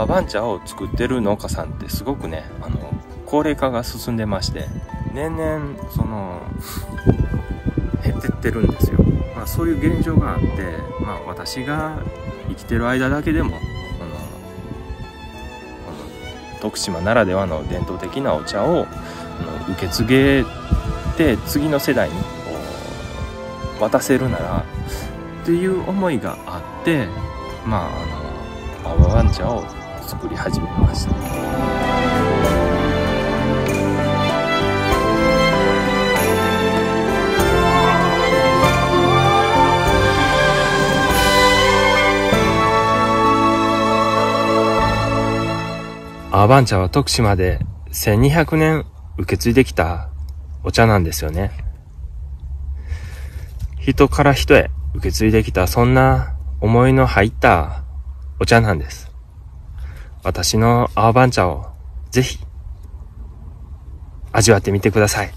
アバン茶を作ってる農家さんってすごくねあの高齢化が進んでまして年々その減ってってるんですよ、まあ、そういう現状があって、まあ、私が生きてる間だけでもこのの徳島ならではの伝統的なお茶を受け継げて次の世代にこう渡せるならっていう思いがあってまああのアワワン茶を作り始めましたアーバン茶は徳島で1200年受け継いできたお茶なんですよね。人から人へ受け継いできたそんな思いの入ったお茶なんです。私のアーバン茶をぜひ味わってみてください。